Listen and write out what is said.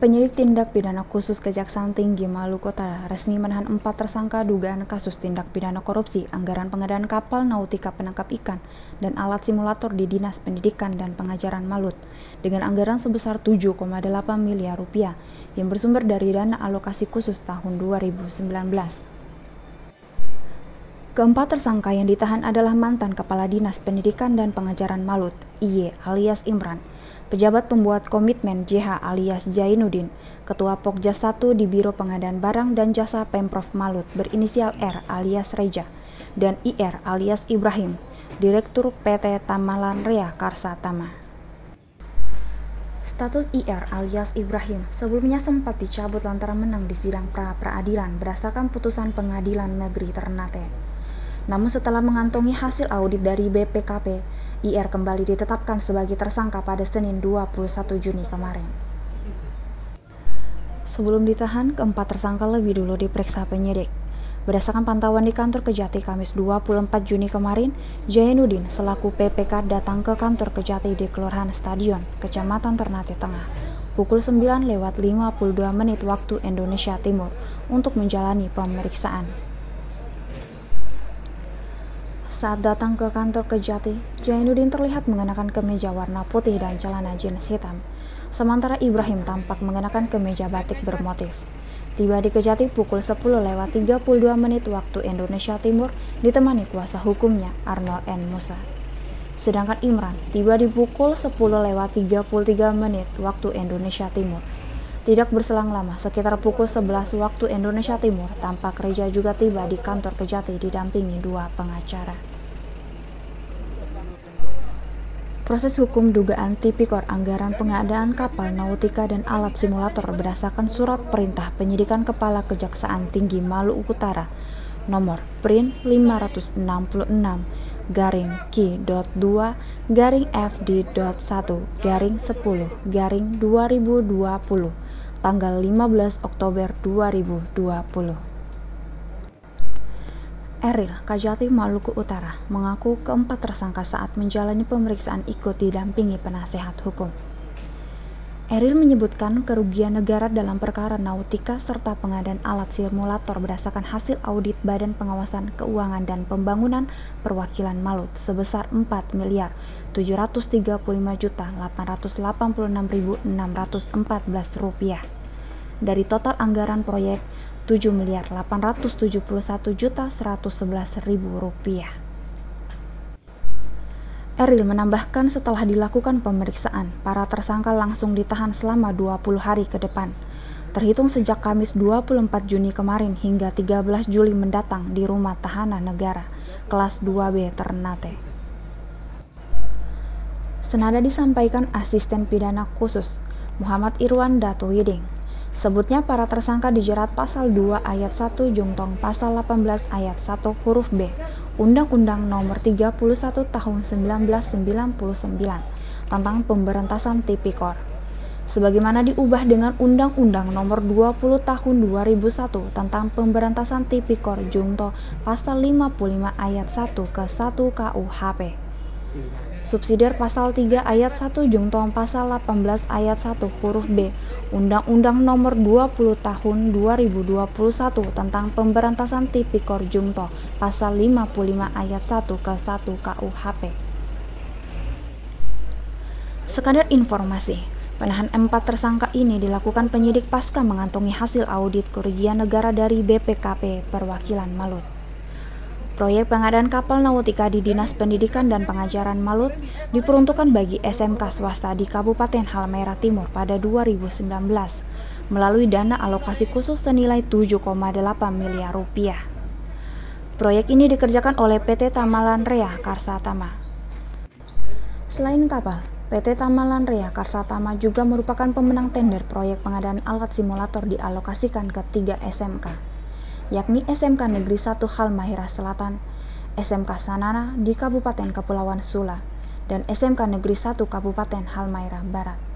Penyidik tindak pidana khusus Kejaksaan Tinggi Maluku Utara resmi menahan empat tersangka dugaan kasus tindak pidana korupsi anggaran pengadaan kapal nautika penangkap ikan dan alat simulator di Dinas Pendidikan dan Pengajaran Malut dengan anggaran sebesar 7,8 miliar rupiah yang bersumber dari dana alokasi khusus tahun 2019. Keempat tersangka yang ditahan adalah mantan Kepala Dinas Pendidikan dan Pengajaran Malut, IE alias Imran, Pejabat pembuat komitmen JH alias Jainuddin, Ketua Pokja 1 di Biro Pengadaan Barang dan Jasa Pemprov Malut berinisial R alias Reja, dan IR alias Ibrahim, Direktur PT Tamalan Rea Karsa Tama. Status IR alias Ibrahim sebelumnya sempat dicabut lantaran menang di sidang pra peradilan berdasarkan putusan pengadilan negeri Ternate. Namun setelah mengantongi hasil audit dari BPKP, IR kembali ditetapkan sebagai tersangka pada Senin 21 Juni kemarin. Sebelum ditahan, keempat tersangka lebih dulu diperiksa penyidik. Berdasarkan pantauan di kantor Kejati Kamis 24 Juni kemarin, Jainuddin selaku PPK datang ke kantor Kejati di Kelurahan Stadion, Kecamatan Ternate Tengah, pukul 9 lewat 52 menit waktu Indonesia Timur untuk menjalani pemeriksaan. Saat datang ke kantor Kejati, Jainuddin terlihat mengenakan kemeja warna putih dan celana jeans hitam. Sementara Ibrahim tampak mengenakan kemeja batik bermotif. Tiba di Kejati pukul 10 lewat 32 menit waktu Indonesia Timur ditemani kuasa hukumnya Arnold N. Musa. Sedangkan Imran tiba di pukul 10 lewat 33 menit waktu Indonesia Timur. Tidak berselang lama, sekitar pukul 11 waktu Indonesia Timur, tampak Reja juga tiba di kantor Kejati didampingi dua pengacara. Proses hukum dugaan tipikor anggaran pengadaan kapal nautika dan alat simulator berdasarkan surat perintah penyidikan Kepala Kejaksaan Tinggi Maluku Utara nomor PRIN 566 garing Q.2 garing FD.1 garing 10 garing 2020 tanggal 15 Oktober 2020. Eril, Kajati Maluku Utara, mengaku keempat tersangka saat menjalani pemeriksaan ikut didampingi penasehat hukum. Eril menyebutkan kerugian negara dalam perkara nautika serta pengadaan alat simulator berdasarkan hasil audit Badan Pengawasan Keuangan dan Pembangunan Perwakilan Malut sebesar 4 miliar 735 juta 886.614 rupiah. Dari total anggaran proyek 7 miliar 871 juta 111 ribu rupiah. Eril menambahkan setelah dilakukan pemeriksaan, para tersangka langsung ditahan selama 20 hari ke depan. Terhitung sejak Kamis 24 Juni kemarin hingga 13 Juli mendatang di rumah tahanan negara, kelas 2B Ternate. Senada disampaikan asisten pidana khusus Muhammad Irwan Datu Yiding Sebutnya para tersangka dijerat pasal 2 ayat 1 Jungtong pasal 18 ayat 1 huruf B Undang-Undang Nomor 31 Tahun 1999 tentang pemberantasan tipikor sebagaimana diubah dengan Undang-Undang Nomor 20 Tahun 2001 tentang pemberantasan tipikor Jungto pasal 55 ayat 1 ke 1 KUHP. Subsidiar pasal 3 ayat 1 Jungtong pasal 18 ayat 1 huruf B Undang-Undang Nomor 20 Tahun 2021 tentang Pemberantasan Tipikor Jungto pasal 55 ayat 1 ke 1 KUHP. Sekadar informasi, penahan empat tersangka ini dilakukan penyidik pasca mengantongi hasil audit kerugian negara dari BPKP Perwakilan Malut. Proyek pengadaan kapal nautika di Dinas Pendidikan dan Pengajaran Malut diperuntukkan bagi SMK swasta di Kabupaten Halmahera Timur pada 2019 melalui dana alokasi khusus senilai 7,8 miliar rupiah. Proyek ini dikerjakan oleh PT Tamalan Rea Karsatama. Selain kapal, PT Tamalan Rea Karsatama juga merupakan pemenang tender proyek pengadaan alat simulator dialokasikan ke tiga SMK yakni SMK Negeri 1 Halmahera Selatan, SMK Sanana di Kabupaten Kepulauan Sula, dan SMK Negeri 1 Kabupaten Halmahera Barat.